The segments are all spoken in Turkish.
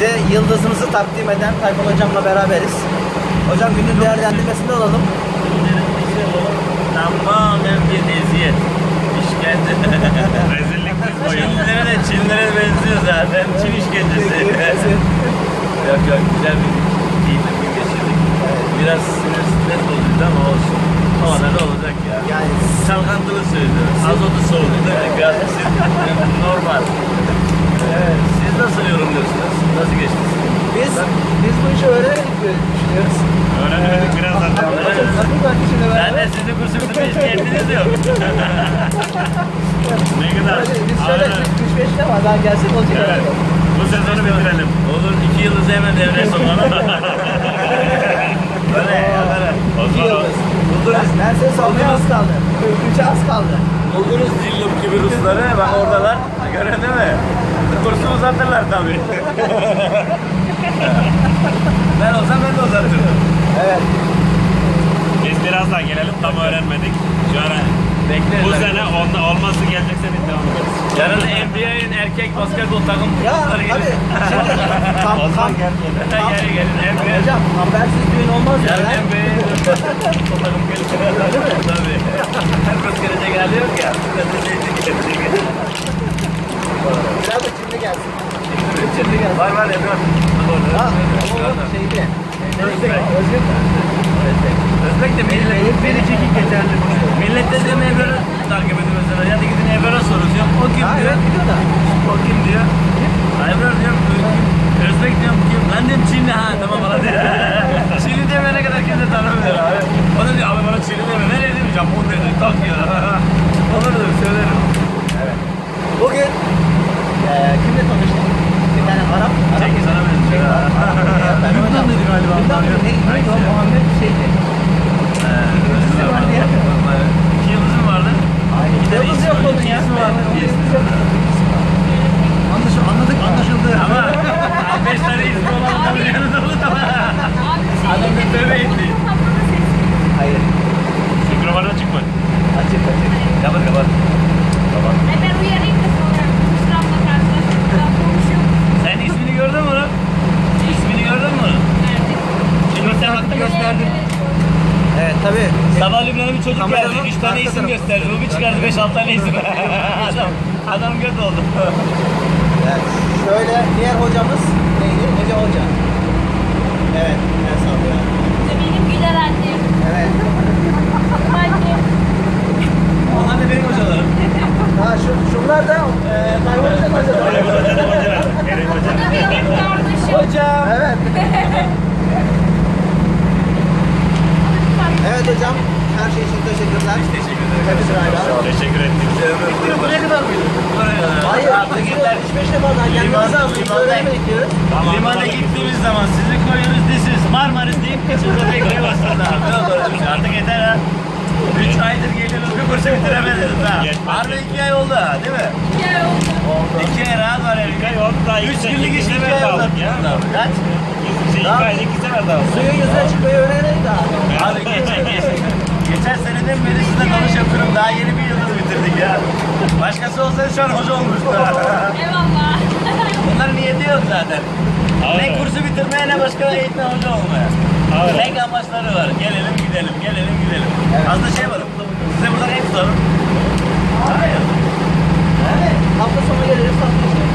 Size yıldızımızı takdim eden Tayfun hocamla beraberiz. Hocam günün değerlendirmesini alalım. Tamamen bir eziyet. İşkence. Rezillik biz boyu. Çinlilere de Çinlilere benziyor zaten. Çin işkencesi. yok yok güzel bir keyifli gün geçirdik. Biraz sinir stres doluydu ama olsun. O ne olacak ya. Yani Çalkantılı söylüyorum. Azotu soğudu değil mi? Gaz normal. Evet. Siz nasıl yorumluyorsunuz? Nasıl geçti? biz biz bu işi öğrenemedik diye düşünüyoruz. Öğrenemedik biraz şimdi Ben de sizin kursu bitirme hiç niyetiniz yok. Ne kadar? Biz şöyle Aynen. 3-5 ne var daha gelsek olacak. Evet. Bu sezonu bitirelim. Olur iki yıldızı hemen devreye sokalım. Öyle ya böyle. Zaman yıldız. Ben, ben seni salmaya az kaldı. 3'e az kaldı. Buldunuz Zillum gibi Rusları bak oradalar. Görüyor değil mi? Kursu uzatırlar tabii. ben olsam ben de uzatırdım. Evet. biz biraz daha gelelim tam öğrenmedik. Şu an Bekleriz. bu sene on, olması gelecek sene devam ederiz. Yarın NBA'in erkek basketbol takım Ya kurtları hadi. gelir. Tam, O zaman tam, gel gel. Gelin gelin NBA. Hocam habersiz düğün olmaz ya. Yarın NBA'in basketbol takım gelir. Tabii. Her kız gelecek hali yok ya. Zeytin gelecek. Biraz da Çinli gelsin. Çinli gelsin. Var var Ebrar. Ha, o şeydi. Özbek. Özbek? Özbek de millet, beni çekik geçerli. Millet de Ebrar'ı takip ediyor mesela. Ya da gidin Ebrar'a soruyorum. O kim diyor? O kim diyor? "Ö- kim?" Özbek diyorum kim? Ben diyorum Çinli ha tamam bana diyor. Çinli demene kadar kimse tanımıyor abi. O da diyor abi bana Çinli deme. Nereye dedim Japon dedi. Tak ya. Olur dedim söylerim. Bugün eee kimle tanıştık? Bir tane Arap. Arap. Çekil sana benziyor. ha. Ben hocam dedi galiba. Ne, neydi o Muhammed bir şeydi. Ee, vardı ya. İki yıldızım vardı. Aynen. Bir tane Yıldız ismi yok iki ya. Anlaşıldı, anladık, anlaşıldı. Ama beş tane ismi olan adamın yanında olur ama. Adam bir tövbe etti. Bir çocuk Kameranın geldi. Üç tane arka isim tarafı. gösterdi. Bu bir çıkardı. Beş altı tane isim. adam, adam göt oldu. Evet. Şöyle diğer hocamız neydi? Ece Hoca. Evet. El sallıyor. İşte benim güler annem. Evet. Annem. Onlar da benim hocalarım. Ha şu, şunlar da e, Tayvan Hoca'nın hocaları. Hoca da hoca. Kerim Bu Hoca. da benim kardeşim. Hocam. Evet. Evet hocam. Her şey için teşekkürler. Teşekkür ederim. Hepsi ayrı. Teşekkür ettik. Buraya kadar mıydı? Hayır. Artık yeter. 3-5 defa daha gelmemiz lazım. Liman- Öğrenmedik diyoruz. Tamam, Limana gittiğimiz zaman sizi koyuyoruz disiz Marmaris deyip içinde bekliyor başladı abi. Ne olur? Artık yeter ha. 3 aydır geliyoruz bir kursu bitiremediniz ha. Harbi 2 ay oldu ha değil mi? Gel oldu. 2 ay rahat var İki evde. ay oldu daha 3 iki günlük iş 2 sefer ay oldu. aldık. Kaç? Şey, iki ay iki sefer daha oldu. Suyun yüzüne çıkmayı öğrenemedik daha. Abi geçen, geçen, geçen seneden beri sizinle tanış yapıyorum. Daha yeni bir yıldız bitirdik ya. Başkası olsaydı şu an hoca olmuştu. Eyvallah. Bunların niyeti yok zaten. Ne Aynen. kursu bitirmeye ne başka eğitmen hoca olmaya. Aynen. Tek amaçları var. Gelelim gidelim, gelelim gidelim. Evet. Aslında şey var. Size buradan hep sorun. Hayır. Evet. Hafta sonu geliriz. Hafta sonu.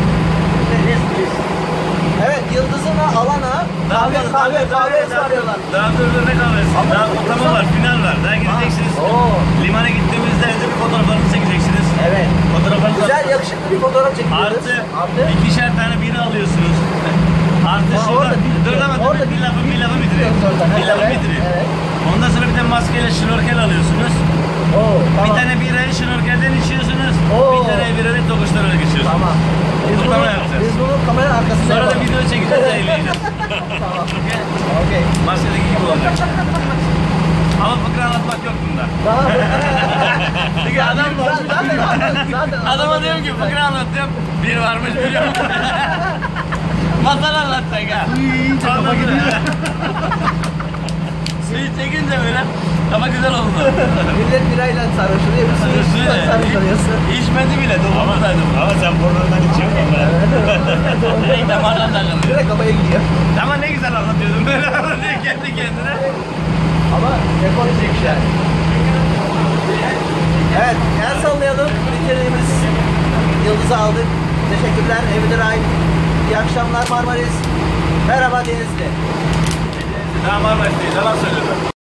Evet, yıldızına alana kahve kahve kahve ısmarlıyorlar. Daha dur dur ne kahvesi? Daha kutlama var, final var. Daha gideceksiniz. Oo. Limana gittiğimizde önce bir fotoğraflarınızı çekeceksiniz. Evet. Fotoğraflarınızı Güzel, yakışıklı bir fotoğraf çekiyoruz. Artı, Artı. ikişer tane biri alıyorsunuz. Artı Ha, şurada, orada bir- dur ama orada dur, bir bir- lafı bir lafı bitireyim. Oradan, Bir lafı evet, bitireyim. evet. Ondan sonra bir de maskeyle şnorkel alıyorsunuz. Oo, Bir tamam. tane birayı şnorkelden içiyorsunuz. Oo. Bir tane birayı tokuştan geçiyorsunuz. Tamam. Biz bunu, Kutlama yapacağız. biz bunu kamera arkasında Sonra da yapalım. video çekeceğiz de eğleneceğiz. Tamam. Okey? Okey. Maskedeki gibi olacak. Ama fıkra anlatmak yok bunda. Tamam. Çünkü adam Zaten- zaten- zaten- Adama diyorum ki fıkra anlatıyorum. Bir varmış bir yok. Masal anlatacak ha. Anladın mı? Suyu çekince böyle ama güzel oldu. Millet birayla sarhoş oluyor. Bir sürü Suyla suyla sarhoş oluyorsun. İçmedi bile dolabındaydım. Ama sen burnundan içiyorsun onları. Direkt damardan takılıyor. Direkt kafaya gidiyor. Ama ne güzel anlatıyordun böyle anlatıyor kendi kendine. Ama rekor çekmiş yani. Evet, el sallayalım. Bitirdiğimiz yıldızı aldık. Teşekkürler Evidir Ay. İyi akşamlar Marmaris. Merhaba Denizli. Daha Marmaris değil yalan söylüyorum.